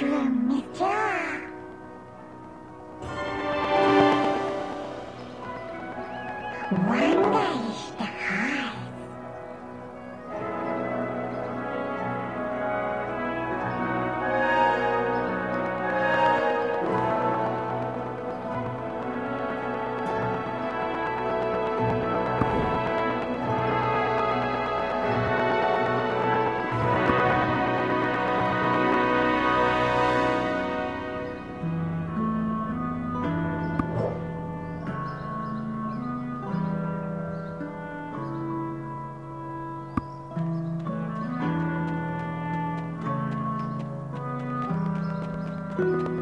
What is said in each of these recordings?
dream, Mr. So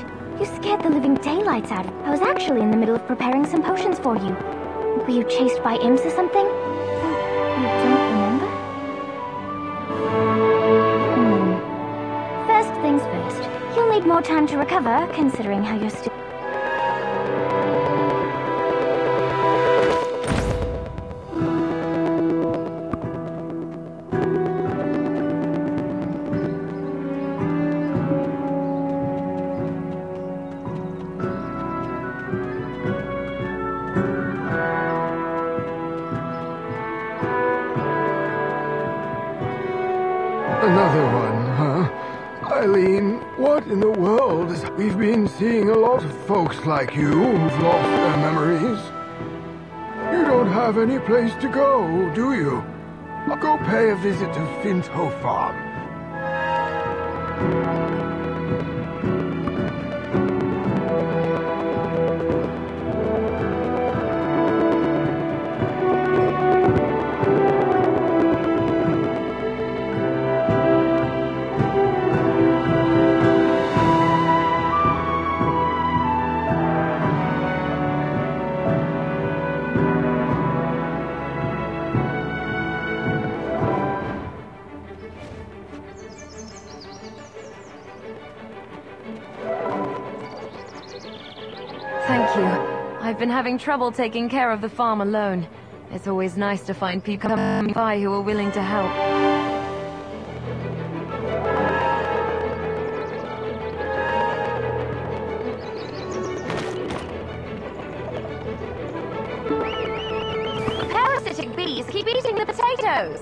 You scared the living daylights out of me. I was actually in the middle of preparing some potions for you. Were you chased by imps or something? Oh, you don't remember? Hmm. First things first. You'll need more time to recover, considering how you're still... lot of folks like you who've lost their memories. You don't have any place to go, do you? Go pay a visit to Finto Farm. Been having trouble taking care of the farm alone. It's always nice to find people come by who are willing to help. Parasitic bees keep eating the potatoes!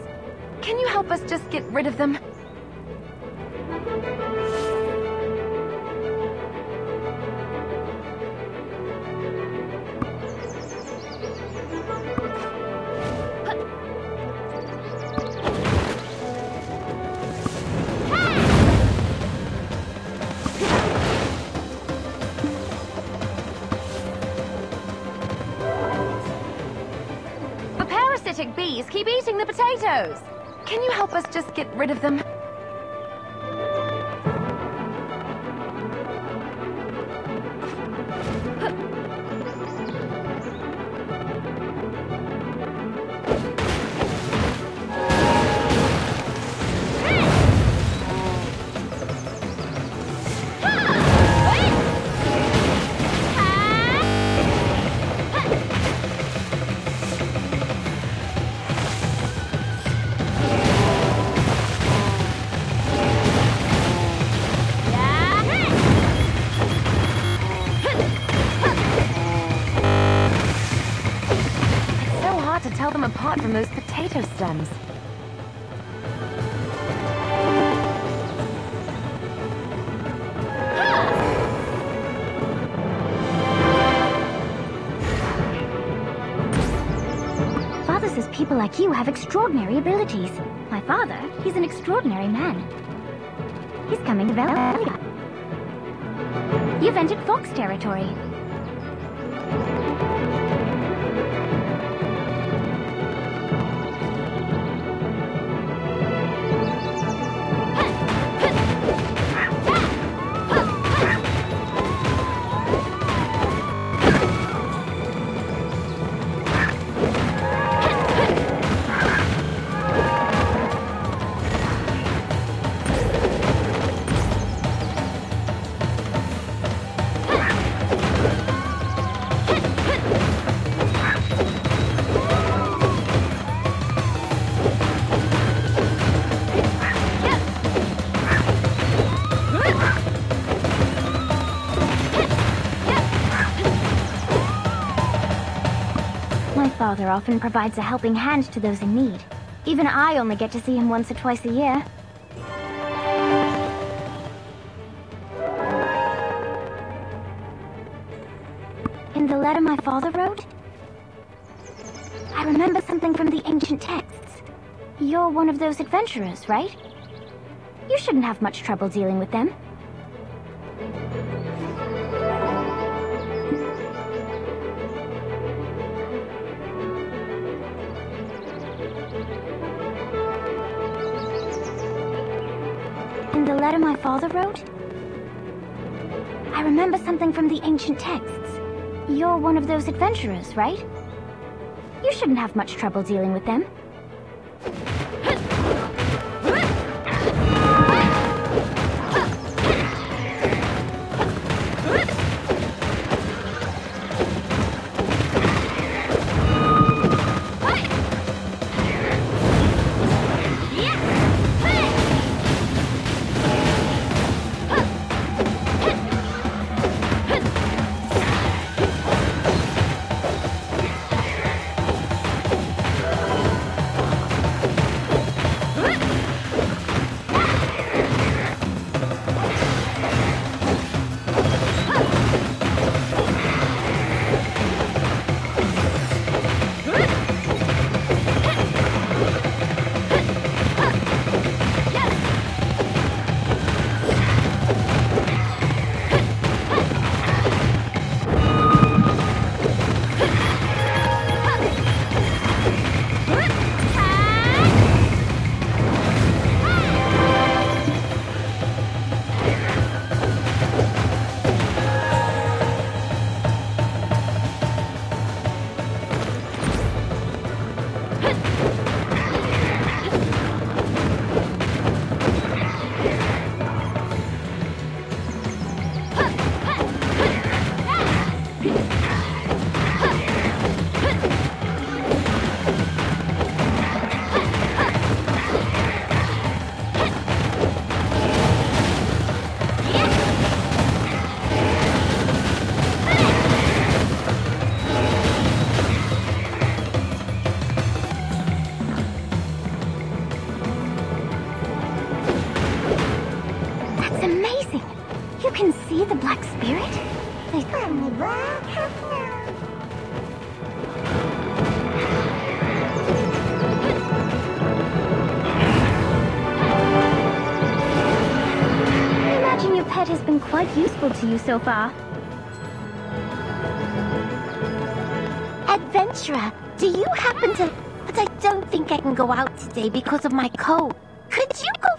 Can you help us just get rid of them? Bees keep eating the potatoes! Can you help us just get rid of them? Father says people like you have extraordinary abilities. My father, he's an extraordinary man. He's coming to Velia. You've entered Fox territory. Father often provides a helping hand to those in need. Even I only get to see him once or twice a year. In the letter my father wrote, I remember something from the ancient texts. You're one of those adventurers, right? You shouldn't have much trouble dealing with them. Letter my father wrote? I remember something from the ancient texts. You're one of those adventurers, right? You shouldn't have much trouble dealing with them. Been quite useful to you so far. Adventurer, do you happen to... But I don't think I can go out today because of my cold. Could you go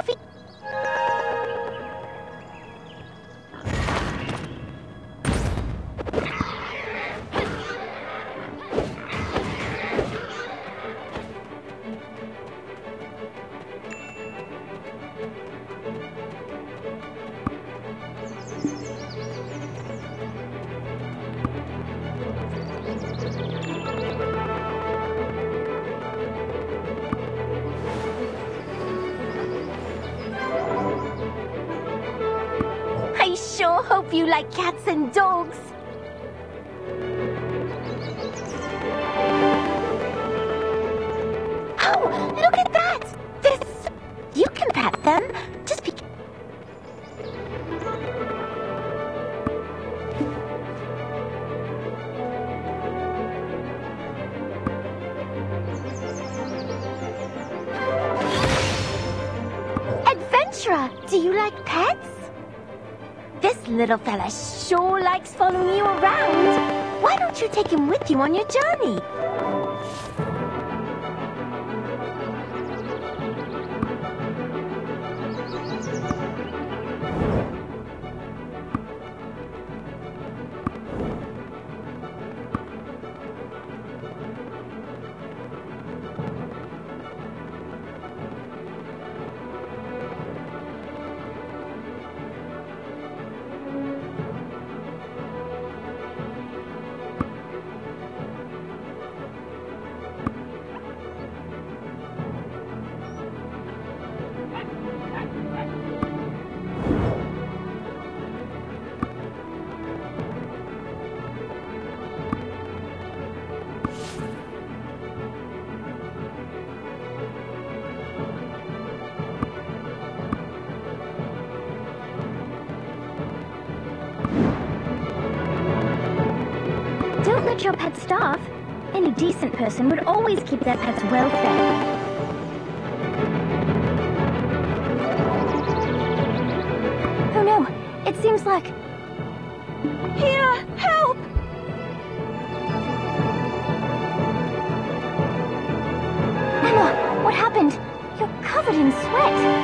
hope you like cats and dogs. Oh, look at that! This... You can pet them. Just be... Adventurer, do you like pets? This little fella sure likes following you around. Why don't you take him with you on your journey? Don't let your pet starve. Any decent person would always keep their pets well fed. Oh no, it seems like... Here, help! Emma, what happened? You're covered in sweat.